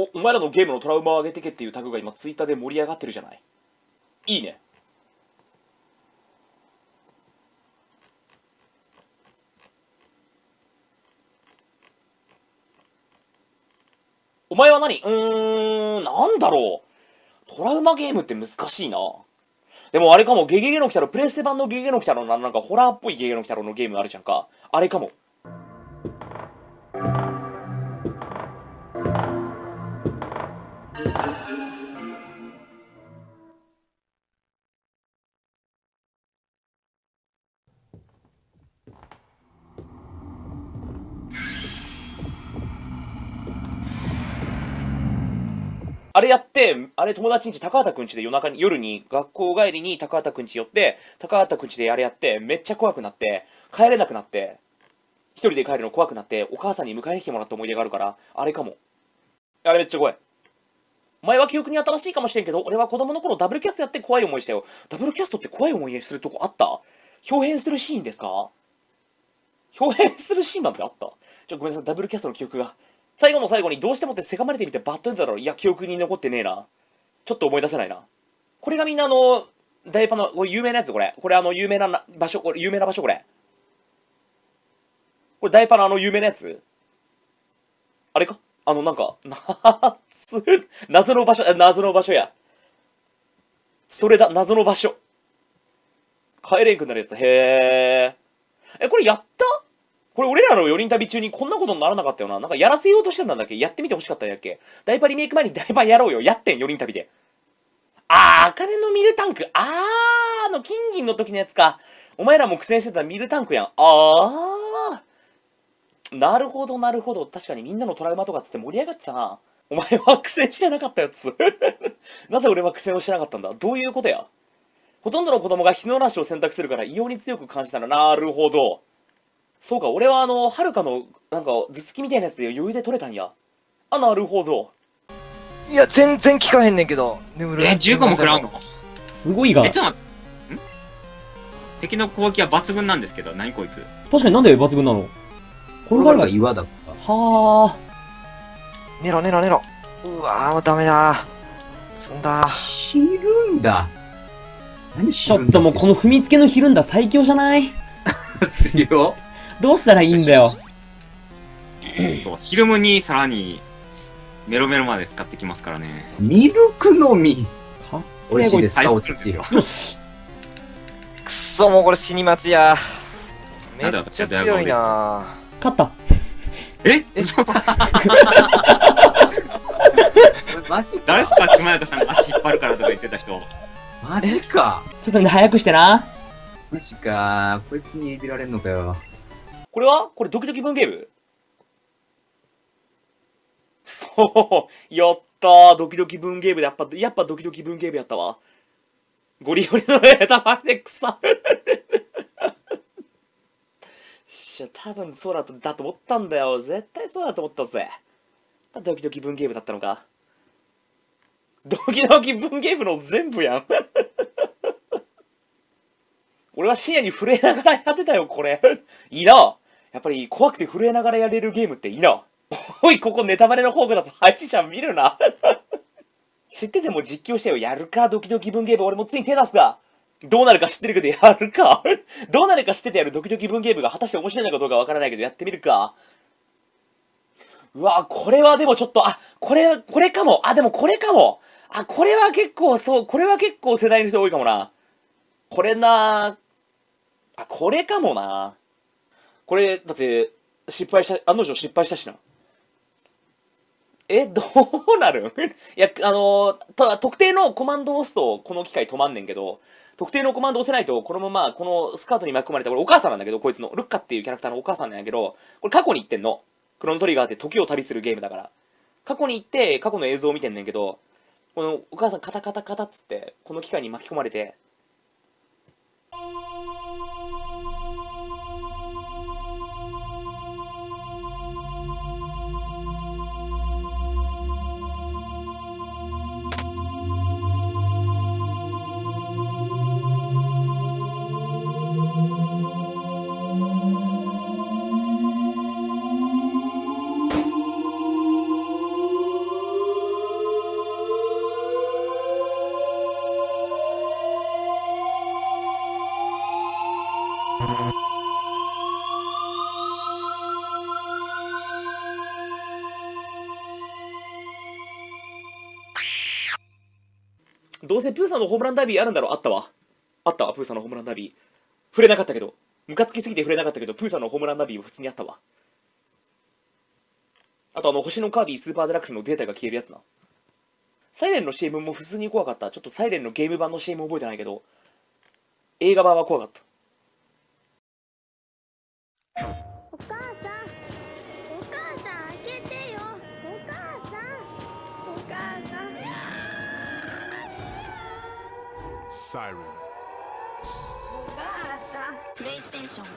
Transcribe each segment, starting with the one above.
お、お前らのゲームのトラウマを上げてけっていうタグが今ツイッターで盛り上がってるじゃない？いいね。お前は何？うーん、なんだろう。トラウマゲームって難しいな。でもあれかも、ゲゲゲの鬼太郎、プレステ版のゲゲゲの鬼太郎のなんかホラーっぽいゲゲゲの鬼太郎のゲームあるじゃんか。あれかも。あれやって、あれ友達んち高畑くんちで夜中に、夜に学校帰りに高畑くんち寄って、高畑くんちであれやって、めっちゃ怖くなって、帰れなくなって、一人で帰るの怖くなって、お母さんに迎えに来てもらった思い出があるから、あれかも。あれめっちゃ怖い。前は記憶に新しいかもしれんけど、俺は子供の頃ダブルキャストやって怖い思いしたよ。ダブルキャストって怖い思いするとこあった？表変するシーンですか？表変するシーンなんてあった？ちょ、ごめんなさい、ダブルキャストの記憶が。最後の最後にどうしてもってせがまれてみてバットエンドだろいや、記憶に残ってねえな。ちょっと思い出せないな。これがみんなあの、ダイパの、これ有名なやつ？これ。これあの、有名な場所、これ有名な場所これ。これダイパのあの有名なやつ？あれか？あのなんか、な謎の場所、謎の場所や。それだ、謎の場所。帰れんくなるやつ。へえ。え、これやった？これ俺らの4人旅中にこんなことにならなかったよな。なんかやらせようとしてたんだっけ？やってみてほしかったんやっけ？ダイパリメイク前に ダイパーやろうよ。やってん、4人旅で。あー、茜のミルタンク。あー、あの金銀の時のやつか。お前らも苦戦してたミルタンクやん。あー。なるほど、なるほど。確かにみんなのトラウマとかつって盛り上がってたな。お前は苦戦してなかったやつ。なぜ俺は苦戦をしてなかったんだ？どういうことや？ほとんどの子供が日の嵐を選択するから異様に強く感じたらなるほど。そうか、俺はあの、はるかの、なんか、頭突きみたいなやつで余裕で取れたんや。あ、なるほど。いや、全然聞かへんねんけど。眠るえ、15も食らうの？すごいがえ、。ちょっと待って。ん？敵の攻撃は抜群なんですけど、何こいつ？確かになんで抜群なの？これがあるが。岩だかは寝ろ寝ろ寝ろ。うわー、もうダメだ。そんだら。。知るんだ。何ー。ちょっともうこの踏みつけのひるんだ最強じゃない？強どうしたらいいんだよ。そう、ヒルムにさらに、メロメロまで使ってきますからね。ミルクのみ。かっ美味しいですお乳。よし。くっそ、もうこれ死に待ちや。めっちゃ強いな勝った。え？マジ誰かですか島谷さんが足引っ張るからとか言ってた人。マジかちょっとね、早くしてな。マジかこいつにいびられんのかよ。これは？これドキドキ文ゲームそう。やったー。ドキドキ文ゲームでやっぱ、やっぱドキドキ文ゲームやったわ。ゴリゴリのネタバレで草。しゃ、多分そうだと、だと思ったんだよ。絶対そうだと思ったぜ。ドキドキ文ゲームだったのか。ドキドキ文ゲームの全部やん。俺は深夜に震えながらやってたよ、これ。いいな。やっぱり怖くて震えながらやれるゲームっていいな。おい、ここネタバレの方がだと配信者見るな。知ってても実況してよ。やるか、ドキドキ文ゲーム。俺もついに手出すか。どうなるか知ってるけどやるか。どうなるか知っててやるドキドキ文ゲームが果たして面白いのかどうかわからないけどやってみるか。うわ、これはでもちょっと、あ、これ、これかも。あ、でもこれかも。あ、これは結構、そう、これは結構世代の人多いかもな。これなあ、これかもな。これ、だって、失敗した、案の定失敗したしな。え、どうなる？いや、あのただ特定のコマンドを押すと、この機械止まんねんけど、特定のコマンド押せないと、このまま、このスカートに巻き込まれた、これお母さんなんだけど、こいつの、ルッカっていうキャラクターのお母さんなんやけど、これ過去に行ってんの。クロノトリガーって時を旅するゲームだから。過去に行って、過去の映像を見てんねんけど、このお母さんカタカタカタっつって、この機械に巻き込まれて、どうせプーさんのホームランダービーあるんだろうあったわ。あったわ、プーさんのホームランダービー。触れなかったけど。ムカつきすぎて触れなかったけど、プーさんのホームランダービーは普通にあったわ。あとあの、星のカービィスーパーデラックスのデータが消えるやつな。サイレンの CM も普通に怖かった。ちょっとサイレンのゲーム版の CM 覚えてないけど、映画版は怖かった。お母さんお母さん開けてよお母さんお母さん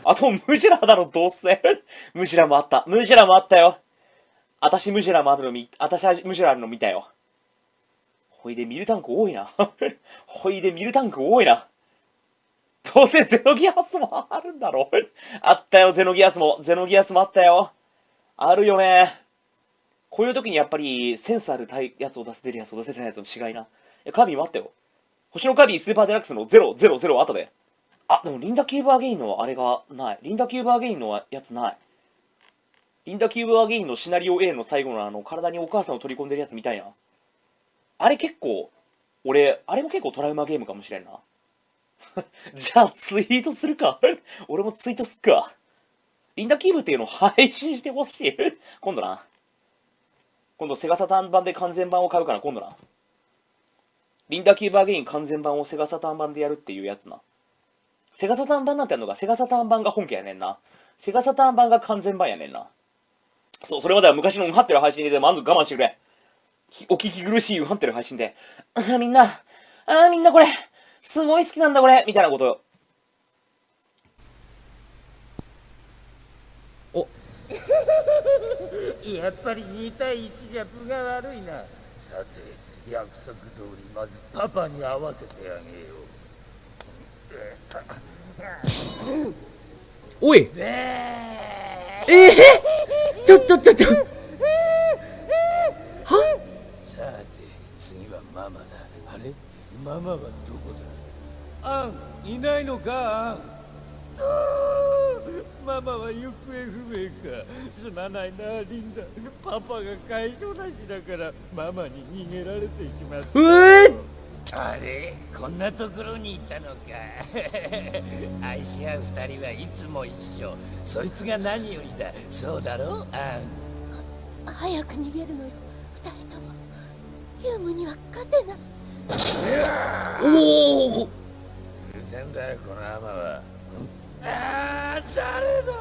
あと、ムジラだろ、どうせ。ムジラもあった。ムジラもあったよ。あたしムジラもあるの見、あたしはムジュラあるの見たよ。ほいでミルタンク多いな。ほいでミルタンク多いな。どうせゼノギアスもあるんだろ。あったよ、ゼノギアスも。ゼノギアスもあったよ。あるよね。こういう時にやっぱりセンスあるタイやつを出せてるやつを出せてないやつの違いな。いや、カービィもあったよ。星のカービィスーパーデラックスの000後で。あ、でもリンダキューブアゲインのあれがない。リンダキューブアゲインのやつない。リンダキューブアゲインのシナリオ A の最後のあの、体にお母さんを取り込んでるやつみたいな。あれ結構、俺、あれも結構トラウマゲームかもしれんな。じゃあツイートするか。俺もツイートすっか。リンダキューブっていうのを配信してほしい。今度な。今度セガサターン版で完全版を買うから今度な。リンダキューブアゲイン完全版をセガサターン版でやるっていうやつな。セガサターン版なんてあるのが、セガサターン版が本家やねんな。セガサターン版が完全版やねんな。そう、それまでは昔のウンハってる配信で満足我慢してくれ。お聞き苦しいウンハってる配信で。あーみんな、あーみんなこれ、すごい好きなんだこれ、みたいなことよ。お やっぱり2対1じゃ分が悪いなさて約束通りまずパパに会わせてあげよう。おい。でえ。えちょちょちょちょ。さて次はママだ。あれ？ママはどこだ？アンいないのか？あー ママは行方不明か。すまないなリンダ。パパが会所なしだからママに逃げられてしまった。うえあれ？こんなところにいたのか。愛し合う二人はいつも一緒。そいつが何よりだ。そうだろ？アン早く逃げるのよ。二人とも。ユームには勝てない。おおうるせんだよこのアマはああ誰だ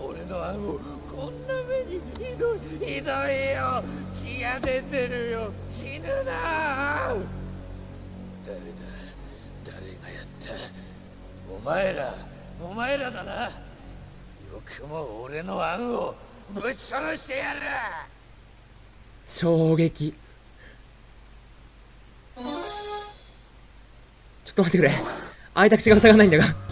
俺の案をこんな目にひどいひどいよ血が出てるよ死ぬな誰だ誰がやったお前らお前らだなよくも俺の案をぶち殺してやる衝撃。ちょっと待ってくれ。開いた口が塞がないんだが。